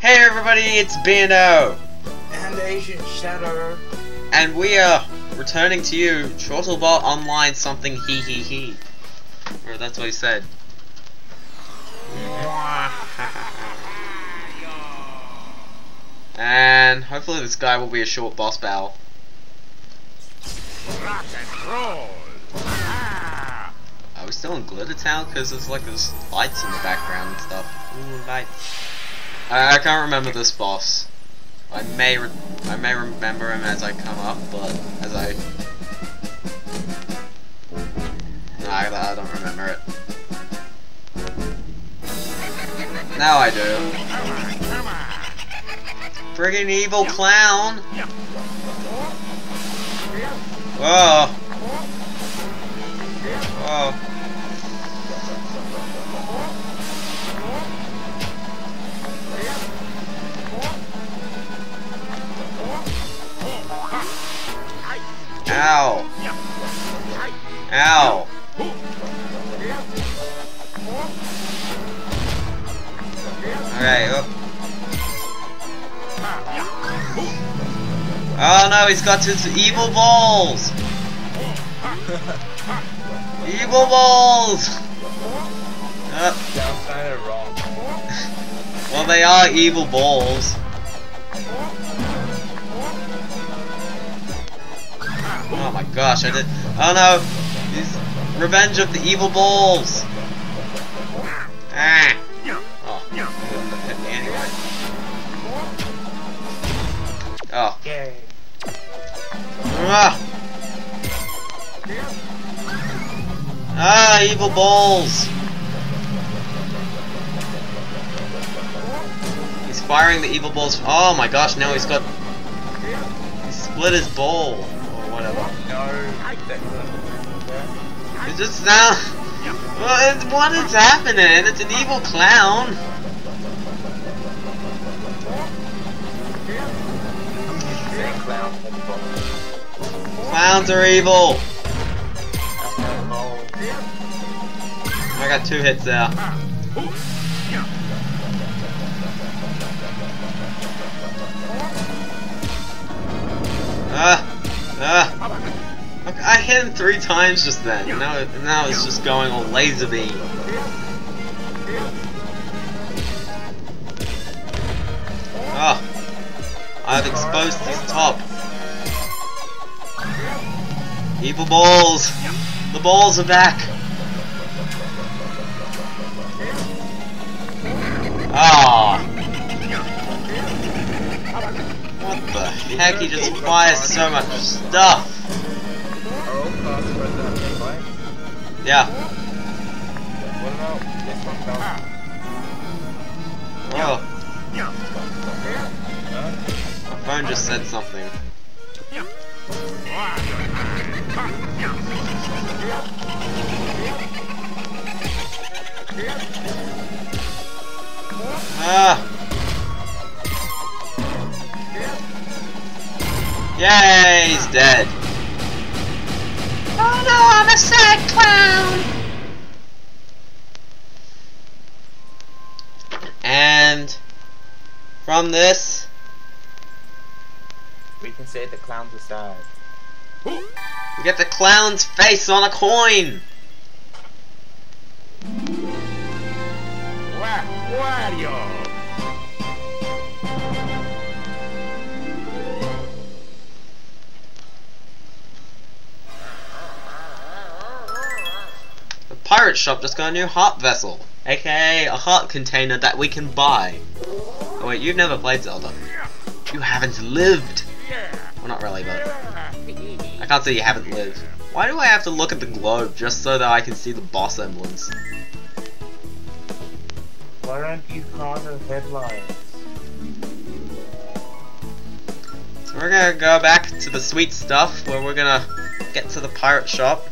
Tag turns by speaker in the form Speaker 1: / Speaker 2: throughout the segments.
Speaker 1: Hey everybody, it's Biendeo!
Speaker 2: And Asian Shadow.
Speaker 1: And we are returning to you Chortlebot Online something he he he. Or that's what he said. and hopefully this guy will be a short boss battle.
Speaker 3: Rock and roll. Ah.
Speaker 1: Are we still in Glitter Town? Because there's like there's lights in the background and stuff. Ooh, lights. I, I can't remember this boss. I may I may remember him as I come up, but as I no, I, I don't remember it. Now I do. Friggin' evil clown! Whoa! Whoa! Ow! Ow! Alright, oh. Oh no, he's got his evil balls! evil balls! Uh,
Speaker 2: Sounds kind of wrong.
Speaker 1: well, they are evil balls. Oh my gosh, I did. Oh no! Revenge of the Evil Balls! Ah! Oh, anyway. Oh. Ah! Ah, evil balls! He's firing the evil balls. Oh my gosh, now he's got. He split his ball. Whatever.
Speaker 2: No.
Speaker 1: It's just now. Well, what is happening? It's an evil clown.
Speaker 2: Clown.
Speaker 1: Clowns are evil. I got two hits there. Ah, ah. I hit him three times just then. Now, now it's just going all laser beam. Oh, I've exposed his top. Evil balls. The balls are back. Ah. Heck? He just fires so much stuff. Yeah. Whoa. My phone just said something. Ah. Yay, he's dead. Oh no, I'm a sad clown. And from this,
Speaker 2: We can say the clowns are sad.
Speaker 1: we get the clown's face on a coin.
Speaker 3: Wa- Wario.
Speaker 1: The pirate shop just got a new heart vessel, aka a heart container that we can buy. Oh wait, you've never played Zelda. You haven't lived. Well, not really, but I can't say you haven't lived. Why do I have to look at the globe just so that I can see the boss emblems?
Speaker 2: Why don't you cause of headlines?
Speaker 1: So we're gonna go back to the sweet stuff where we're gonna get to the pirate shop.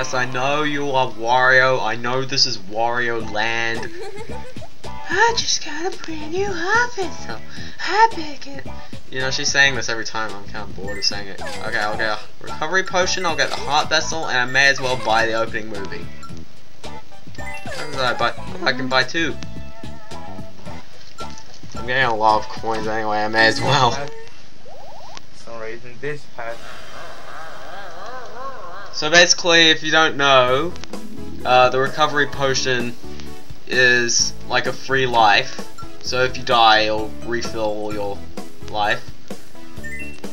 Speaker 1: Yes, I know you are Wario. I know this is Wario Land. I just got a brand new heart vessel. I pick it. You know, she's saying this every time. I'm kind of bored of saying it. Okay, I'll get a recovery potion, I'll get the heart vessel, and I may as well buy the opening movie. How did I buy? I can buy two. I'm getting a lot of coins anyway, I may as well.
Speaker 2: For some reason, this path.
Speaker 1: So basically, if you don't know, uh, the recovery potion is like a free life. So if you die, it'll refill all your life.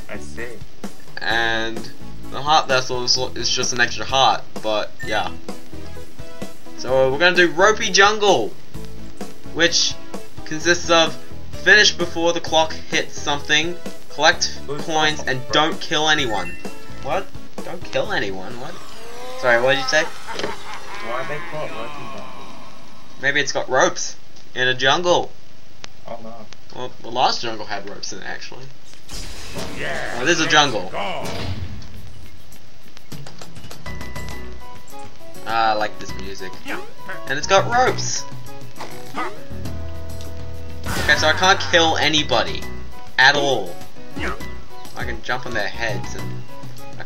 Speaker 2: I see.
Speaker 1: And the heart vessel is, is just an extra heart, but yeah. So we're gonna do Ropey Jungle, which consists of finish before the clock hits something, collect coins, and don't kill anyone. What? Don't kill anyone? What? Sorry, what did you say?
Speaker 2: Why are they Jungle?
Speaker 1: Maybe it's got ropes in a jungle.
Speaker 2: Oh no.
Speaker 1: Well, the last jungle had ropes in it, actually.
Speaker 3: Yeah.
Speaker 1: Oh, this is a jungle. Ah, I like this music. And it's got ropes. Okay, so I can't kill anybody. At all. I can jump on their heads and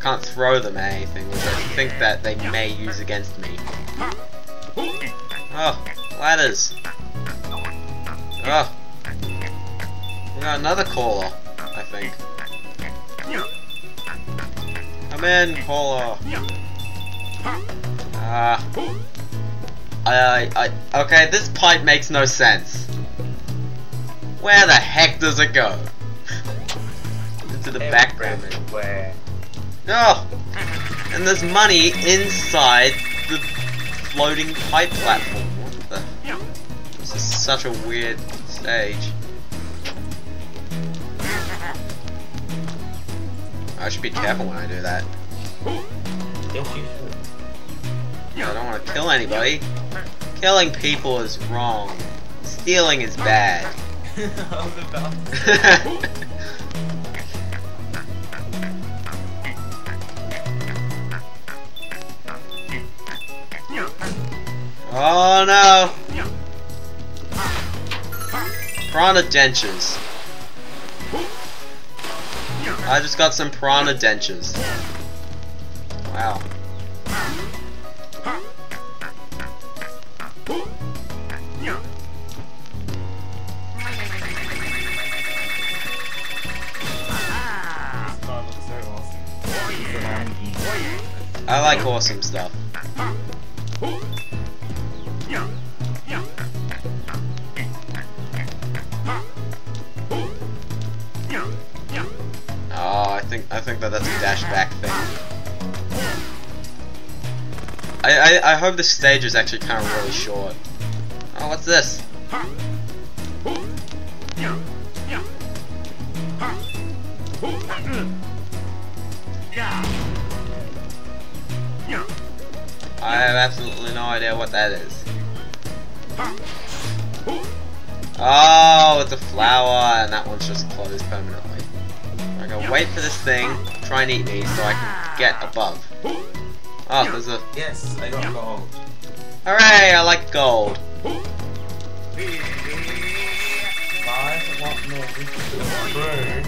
Speaker 1: can't throw them at anything, which I think that they may use against me. Oh, ladders. Oh. We got another caller, I think. Come in, caller. Ah. I, I, I, okay, this pipe makes no sense. Where the heck does it go? Into the background.
Speaker 2: Where?
Speaker 1: Oh! And there's money inside the floating pipe platform. What the? This is such a weird stage. I should be careful when I do that.
Speaker 2: Yes, you should.
Speaker 1: I don't want to kill anybody. Killing people is wrong. Stealing is bad. oh no! Piranha dentures. I just got some piranha dentures. Wow. I like awesome stuff. Think that that's a dash back thing. I I, I hope the stage is actually kind of really short. Oh, what's this? I have absolutely no idea what that is. Oh, it's a flower, and that one's just closed permanently. I gotta wait for this thing, try and eat me, so I can get above. Oh, there's a...
Speaker 2: Yes, I got gold.
Speaker 1: Hooray, I like gold.
Speaker 2: I want more. This a bird.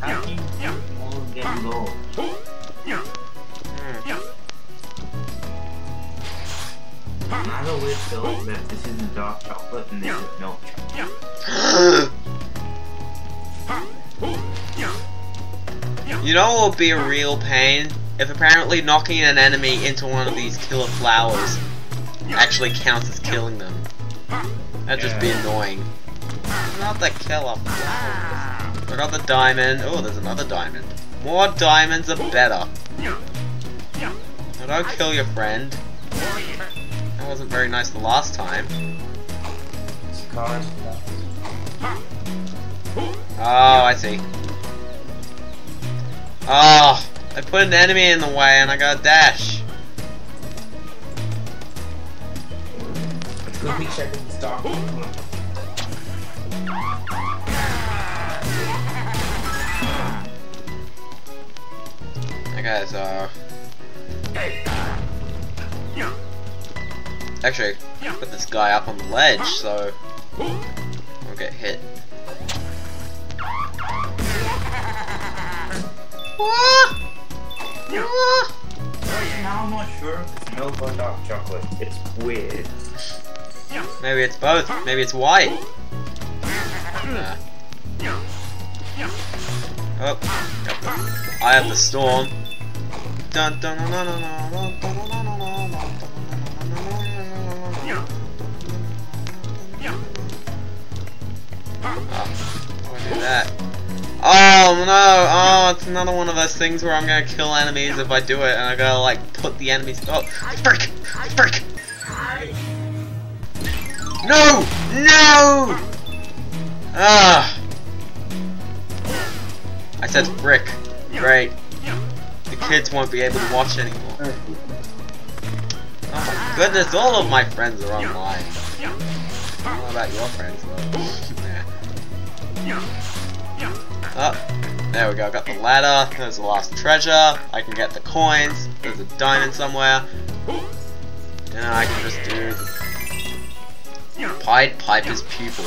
Speaker 2: How can you get more and get gold?
Speaker 1: Hmm.
Speaker 2: I have a weird feeling that this isn't dark chocolate and this is milk chocolate.
Speaker 1: you know what would be a real pain? If apparently knocking an enemy into one of these killer flowers actually counts as killing them. That'd just be annoying. Not the killer flowers. I got the diamond. Oh, there's another diamond. More diamonds are better. Now don't kill your friend. That wasn't very nice the last time.
Speaker 2: This car is
Speaker 1: Oh, I see. Oh, I put an enemy in the way and I got a dash.
Speaker 2: Let's go be checking dark chocolate.
Speaker 1: Okay, so actually put this guy up on the ledge so I'll get hit. Ah! Ah!
Speaker 2: Now I'm not sure if it's milk or dark chocolate. It's weird.
Speaker 1: Maybe it's both. Maybe it's white. Nah. Oh, got the Eye of the Storm. Dun dun dun dun dun dun dun dun dun dun dun dun Oh, I do that. Oh no! Oh, it's another one of those things where I'm gonna kill enemies if I do it, and I gotta like put the enemies. Oh, frick! Frick! No! No! Ah! I said frick. Great. The kids won't be able to watch anymore. Oh my goodness, all of my friends are online. I don't know about your friends though. yeah. Oh, there we go. I got the ladder. There's the last treasure. I can get the coins. There's a diamond somewhere. And I can just do the Pied Piper's pupil.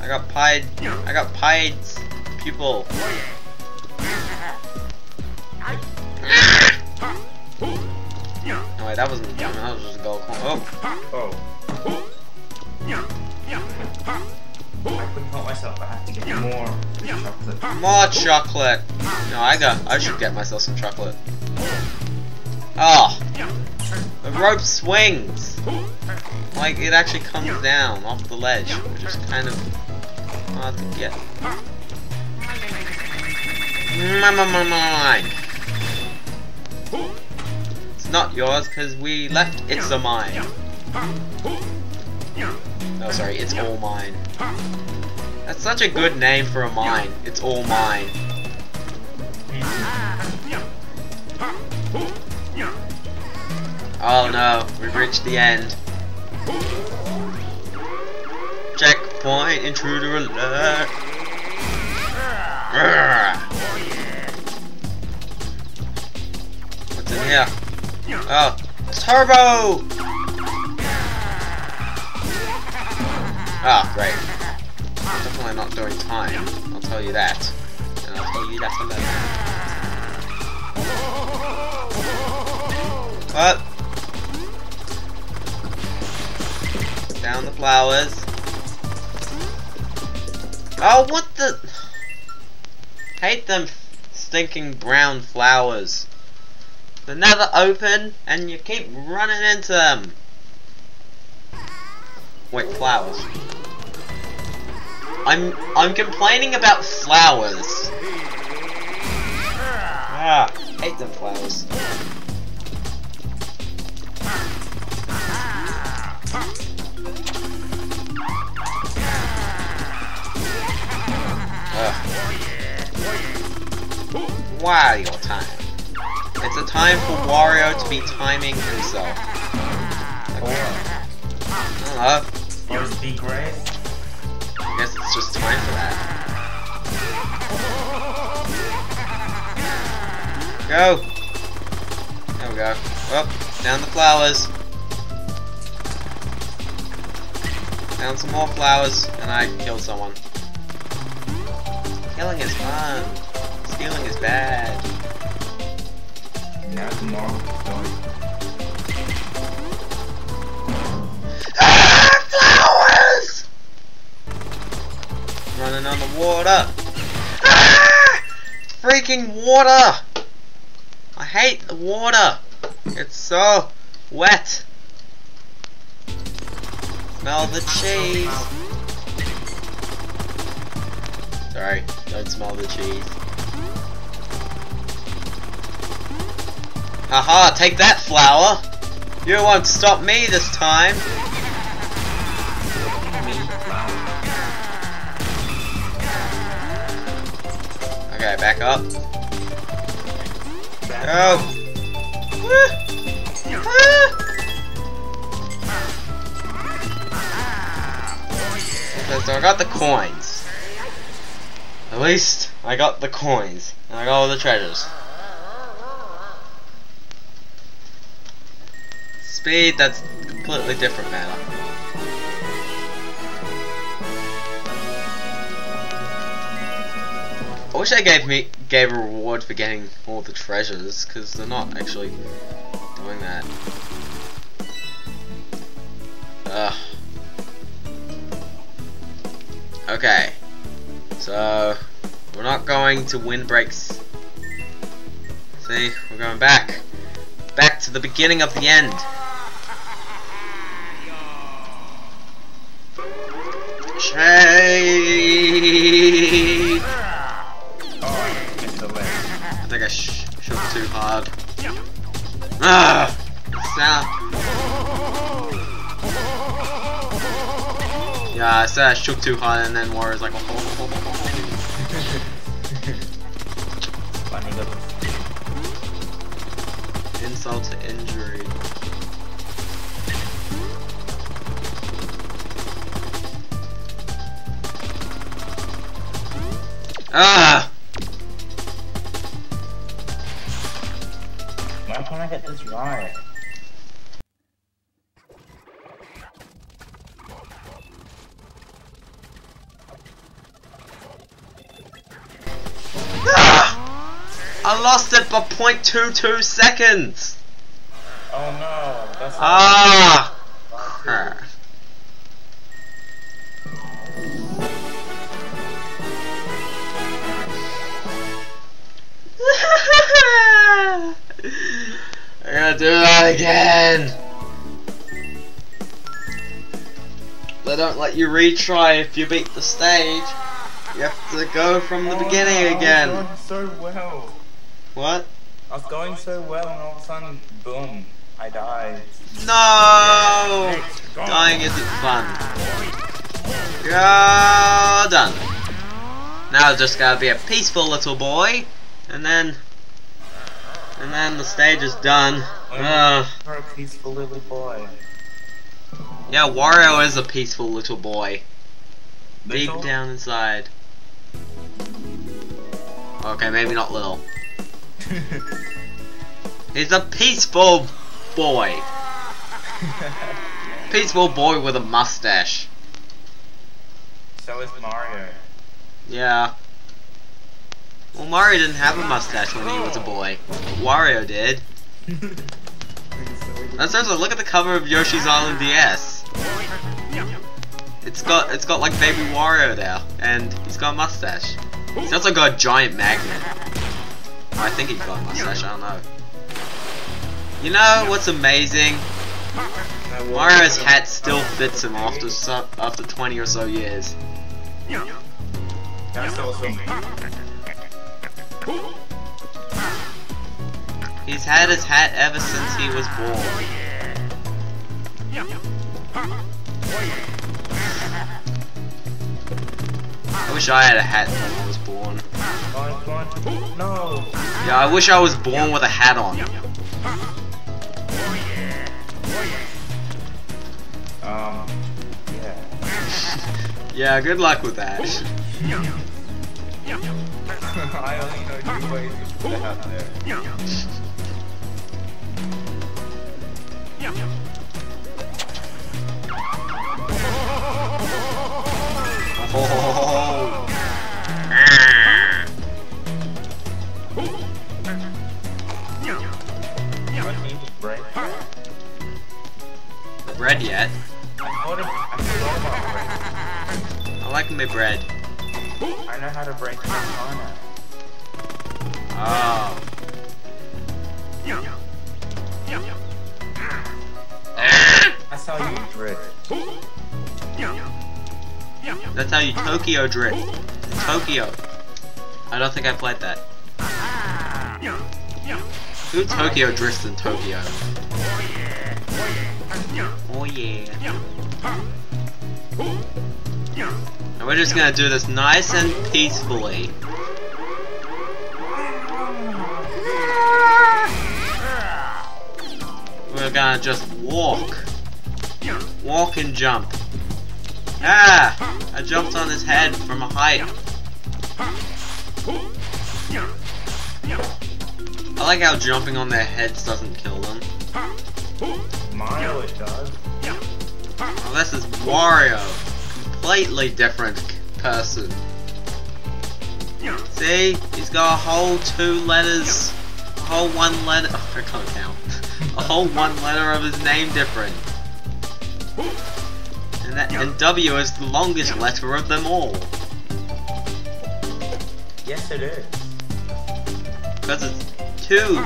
Speaker 1: I got Pied. I got Pied's pupil. No wait, that wasn't a diamond. That was just a gold coin. Oh,
Speaker 2: Oh. I couldn't help myself. I had to get more chocolate.
Speaker 1: more chocolate. No, I got. I should get myself some chocolate. Oh, the rope swings. Like it actually comes down off the ledge, which is kind of hard to get. Mine. It's not yours because we left. It's a mine. No, sorry, it's all mine. That's such a good name for a mine. It's all mine. Oh no, we've reached the end. Checkpoint intruder alert. What's in here? Oh, turbo! Ah, great. I'm definitely not doing time. I'll tell you that. And I'll tell you that alone. What? Down the flowers. Oh, what the? Hate them stinking brown flowers. They're never open, and you keep running into them. Wait, flowers. I'm I'm complaining about flowers. Ah, hate them flowers. Ugh. Wario time. It's a time for Wario to be timing himself. I don't know.
Speaker 2: Yours be great.
Speaker 1: I guess it's just time for that. Go! There we go. Up, down the flowers. Down some more flowers, and I killed someone. Killing is fun. Stealing is bad.
Speaker 2: Now the
Speaker 1: flowers! Running on the water. Ah! Freaking water! I hate the water. It's so wet. Smell the cheese. Sorry, don't smell the cheese. Haha, take that flower! You won't stop me this time! Okay, back up. Go! Ah! Okay, so I got the coins. At least I got the coins. And I got all the treasures. Speed, that's a completely different matter. Wish they gave me gave a reward for getting all the treasures, because they're not actually doing that. Ugh. Okay. So we're not going to windbreaks. See, we're going back. Back to the beginning of the end. Shade. Sh too hard. Ah! Sound. Yeah, I said I shook too hard and then Wario's like,
Speaker 2: Funny little.
Speaker 1: insult to injury. Ah!
Speaker 2: Can't I right?
Speaker 1: Ah! I lost it by 0.22 seconds!
Speaker 2: Oh no, that's
Speaker 1: Ah! Crap. Do that again! They don't let you retry if you beat the stage. You have to go from the
Speaker 2: Oh,
Speaker 1: beginning again.
Speaker 2: I was going so well.
Speaker 1: What?
Speaker 2: I was going so well, and all of a sudden, boom, I died.
Speaker 1: No! Dying isn't fun. You're done. Now it's just gotta be a peaceful little boy, and then, and then the stage is done.
Speaker 2: You're a peaceful little boy.
Speaker 1: Yeah, Wario is a peaceful little boy, deep down inside. Okay, maybe not little. He's a peaceful boy. Peaceful boy with a mustache.
Speaker 2: so is Mario.
Speaker 1: Yeah. Well, Mario didn't have a mustache when he was a boy. Wario did. That's also look at the cover of Yoshi's Island DS. It's got it's got like baby Wario there, and he's got a mustache. He's also got a giant magnet. I think he's got a mustache. I don't know. You know what's amazing? Mario's hat still fits him after so, after 20 or so years.
Speaker 2: That's awesome.
Speaker 1: He's had his hat ever since he was born. I wish I had a hat when I was born.
Speaker 2: On, come. No.
Speaker 1: Yeah, I wish I was born with a hat on.
Speaker 2: Um. Yeah.
Speaker 1: Yeah, good luck with that.
Speaker 2: I only know two ways to put the hat there.
Speaker 1: Oh.
Speaker 2: I need to break.
Speaker 1: Bread yet?
Speaker 2: I thought of, I thought about break.
Speaker 1: I like my bread.
Speaker 2: I know how to break the corner.
Speaker 1: Oh.
Speaker 2: That's how you drift.
Speaker 1: That's how you Tokyo drift. Tokyo. I don't think I played that. Who Tokyo drifts in Tokyo? Oh yeah. Oh yeah. And we're just gonna do this nice and peacefully. We're gonna just walk. Walk and jump. Ah! I jumped on his head from a height. I like how jumping on their heads doesn't kill them.
Speaker 2: Mario it does.
Speaker 1: Well, this is Wario. Completely different person. See, he's got a whole two letters, a whole one letter. Oh, I can't count. A whole one letter of his name different. And that and W is the longest letter of them all.
Speaker 2: Yes, it is.
Speaker 1: Because it's two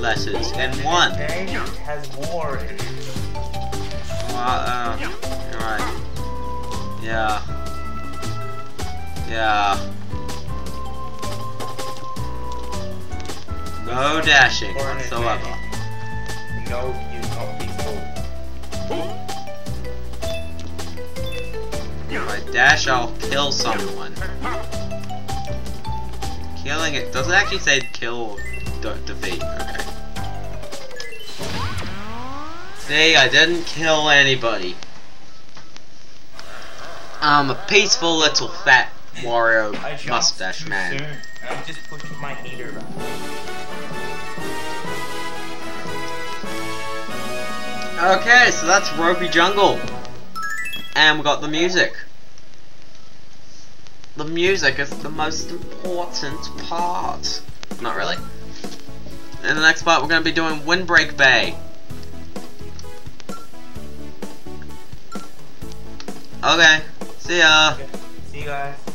Speaker 1: letters and one.
Speaker 2: J has more in it.
Speaker 1: Oh, uh, you're right. Yeah. Yeah. No dashing whatsoever.
Speaker 2: No, you don't be fooled.
Speaker 1: If I dash, I'll kill someone. Killing it doesn't actually say kill or de- defeat. Okay. See, I didn't kill anybody. I'm a peaceful little fat Wario mustache man.
Speaker 2: I'm just pushing my heater.
Speaker 1: Okay, so that's Ropey Jungle. And we got the music. The music is the most important part. Not really. In the next part, we're going to be doing Windbreak Bay. Okay, see ya.
Speaker 2: See you guys.